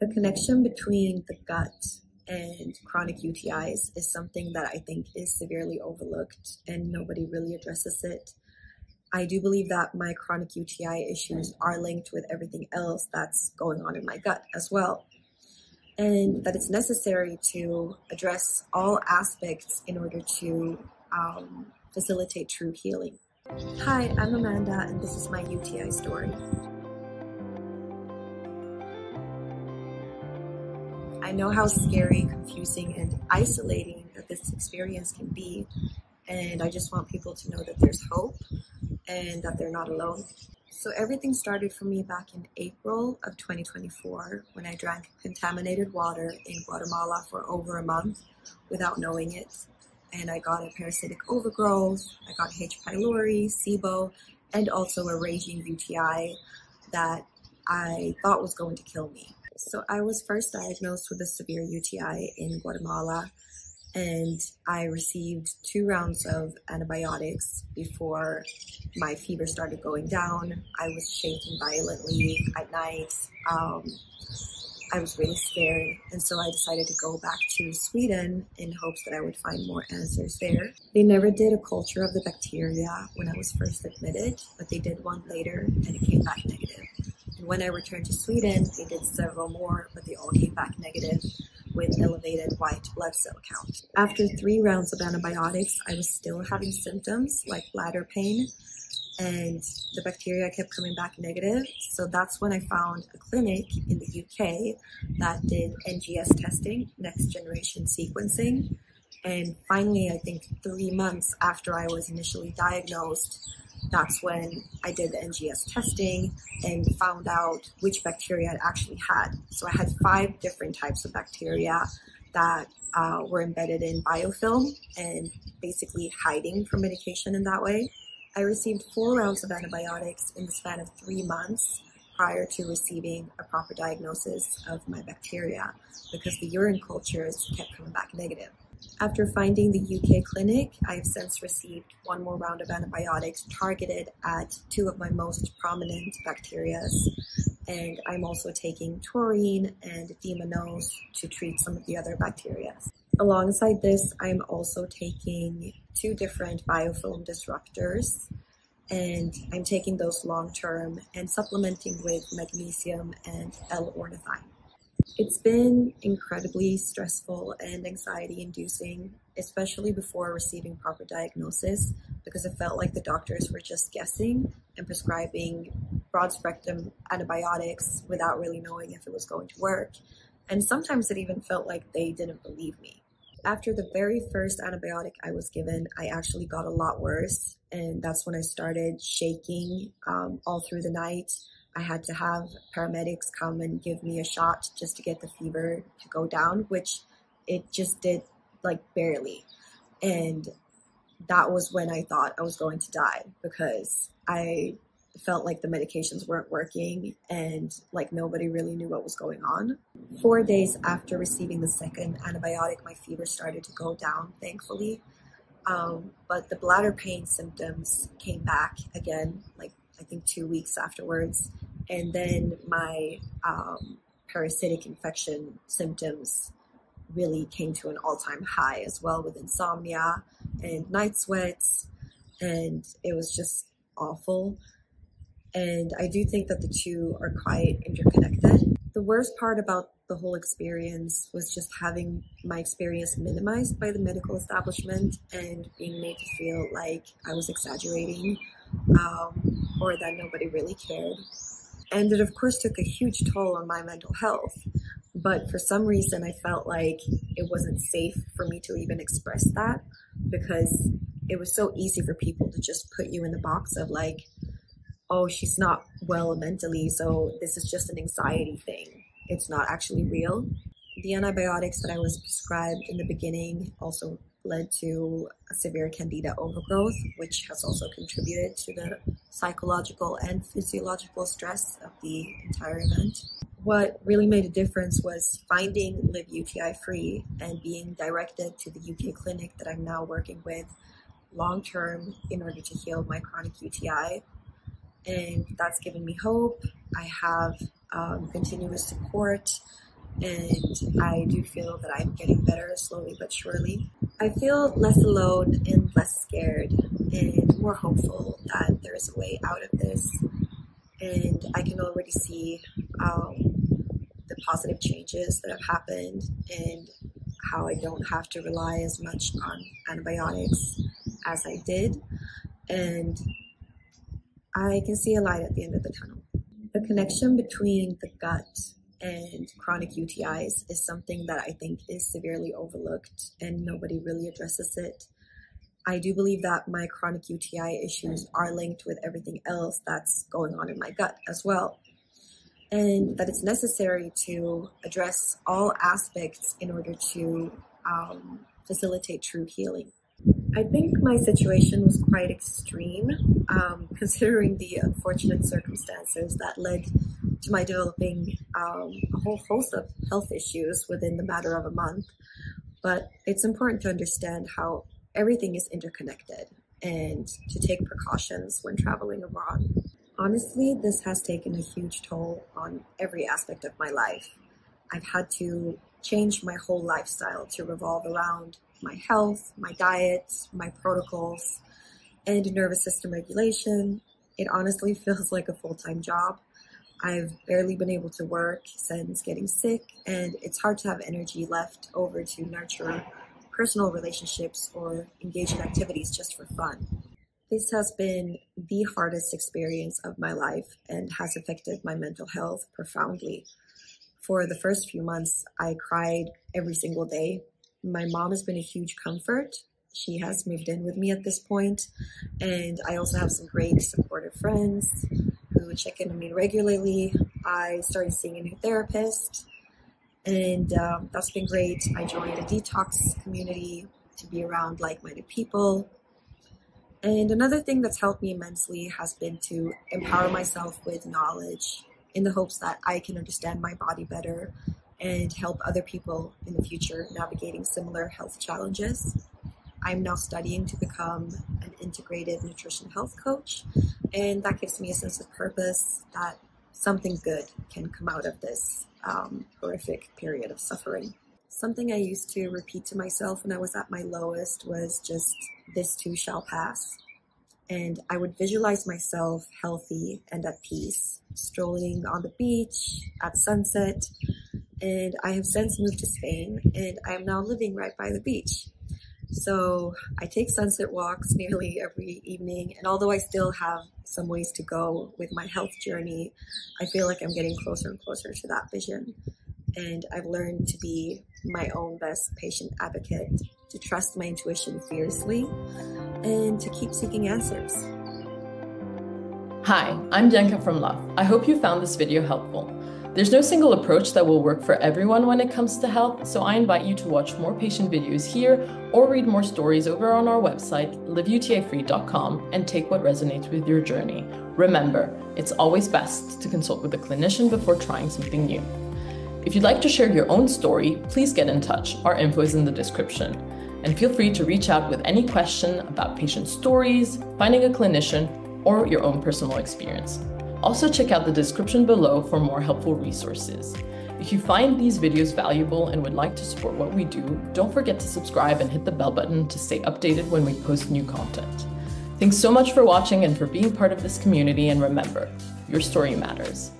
The connection between the gut and chronic UTIs is something that I think is severely overlooked and nobody really addresses it. I do believe that my chronic UTI issues are linked with everything else that's going on in my gut as well. And that it's necessary to address all aspects in order to um, facilitate true healing. Hi, I'm Amanda, and this is my UTI story. I know how scary, confusing, and isolating that this experience can be, and I just want people to know that there's hope and that they're not alone. So everything started for me back in April of 2024 when I drank contaminated water in Guatemala for over a month without knowing it. And I got a parasitic overgrowth, I got H. pylori, SIBO, and also a raging UTI that I thought was going to kill me. So I was first diagnosed with a severe UTI in Guatemala and I received two rounds of antibiotics before my fever started going down. I was shaking violently at night. Um, I was really scared, and so I decided to go back to Sweden in hopes that I would find more answers there. They never did a culture of the bacteria when I was first admitted, but they did one later, and it came back negative. When I returned to Sweden, they did several more, but they all came back negative with elevated white blood cell count. After three rounds of antibiotics, I was still having symptoms like bladder pain and the bacteria kept coming back negative. So that's when I found a clinic in the UK that did NGS testing, next generation sequencing. And finally, I think three months after I was initially diagnosed, that's when I did the NGS testing and found out which bacteria I actually had. So I had five different types of bacteria that uh, were embedded in biofilm and basically hiding from medication in that way. I received four rounds of antibiotics in the span of three months prior to receiving a proper diagnosis of my bacteria because the urine cultures kept coming back negative. After finding the UK clinic, I have since received one more round of antibiotics targeted at two of my most prominent bacterias. And I'm also taking taurine and D-mannose to treat some of the other bacteria. Alongside this, I'm also taking two different biofilm disruptors and I'm taking those long term and supplementing with magnesium and L-ornithine. It's been incredibly stressful and anxiety inducing, especially before receiving proper diagnosis, because it felt like the doctors were just guessing and prescribing broad spectrum antibiotics without really knowing if it was going to work. And sometimes it even felt like they didn't believe me. After the very first antibiotic I was given, I actually got a lot worse. And that's when I started shaking um, all through the night. I had to have paramedics come and give me a shot just to get the fever to go down, which it just did like barely. And that was when I thought I was going to die because I felt like the medications weren't working and like nobody really knew what was going on. Four days after receiving the second antibiotic, my fever started to go down, thankfully. Um, but the bladder pain symptoms came back again, like I think two weeks afterwards. And then my um, parasitic infection symptoms really came to an all time high as well with insomnia and night sweats. And it was just awful. And I do think that the two are quite interconnected. The worst part about the whole experience was just having my experience minimized by the medical establishment and being made to feel like I was exaggerating um, or that nobody really cared. And it, of course, took a huge toll on my mental health. But for some reason, I felt like it wasn't safe for me to even express that because it was so easy for people to just put you in the box of like, oh, she's not well mentally, so this is just an anxiety thing. It's not actually real. The antibiotics that I was prescribed in the beginning also led to a severe candida overgrowth, which has also contributed to the psychological and physiological stress of the entire event. What really made a difference was finding Live UTI Free and being directed to the UK clinic that I'm now working with long term in order to heal my chronic UTI. And that's given me hope. I have um, continuous support, and I do feel that I'm getting better slowly but surely. I feel less alone and less scared and more hopeful that there is a way out of this. And I can already see um, the positive changes that have happened and how I don't have to rely as much on antibiotics as I did. And I can see a light at the end of the tunnel. The connection between the gut and chronic UTIs is something that I think is severely overlooked and nobody really addresses it. I do believe that my chronic UTI issues are linked with everything else that's going on in my gut as well. And that it's necessary to address all aspects in order to um, facilitate true healing. I think my situation was quite extreme, um, considering the unfortunate circumstances that led to my developing um, a whole host of health issues within the matter of a month. But it's important to understand how everything is interconnected and to take precautions when traveling abroad. Honestly, this has taken a huge toll on every aspect of my life. I've had to change my whole lifestyle to revolve around my health, my diet, my protocols, and nervous system regulation. It honestly feels like a full time job. I've barely been able to work since getting sick, and it's hard to have energy left over to nurture personal relationships or engage in activities just for fun. This has been the hardest experience of my life and has affected my mental health profoundly. For the first few months, I cried every single day. My mom has been a huge comfort. She has moved in with me at this point, and I also have some great supportive friends who check in on me regularly. I started seeing a new therapist, and um, that's been great. I joined a detox community to be around like minded people. And another thing that's helped me immensely has been to empower myself with knowledge in the hopes that I can understand my body better and help other people in the future navigating similar health challenges. I'm now studying to become an integrated nutrition health coach, and that gives me a sense of purpose that something good can come out of this um, horrific period of suffering. Something I used to repeat to myself when I was at my lowest was just, this too shall pass. And I would visualize myself healthy and at peace, strolling on the beach at sunset. And I have since moved to Spain and I am now living right by the beach. So I take sunset walks nearly every evening, and although I still have some ways to go with my health journey, I feel like I'm getting closer and closer to that vision. And I've learned to be my own best patient advocate, to trust my intuition fiercely, and to keep seeking answers. Hi, I'm Jenka from Love. I hope you found this video helpful. There's no single approach that will work for everyone when it comes to health, so I invite you to watch more patient videos here or read more stories over on our website, liveutifree.com, and take what resonates with your journey. Remember, it's always best to consult with a clinician before trying something new. If you'd like to share your own story, please get in touch. Our info is in the description. And feel free to reach out with any question about patient stories, finding a clinician, or your own personal experience. Also check out the description below for more helpful resources. If you find these videos valuable and would like to support what we do, don't forget to subscribe and hit the bell button to stay updated when we post new content. Thanks so much for watching and for being part of this community, and remember, your story matters.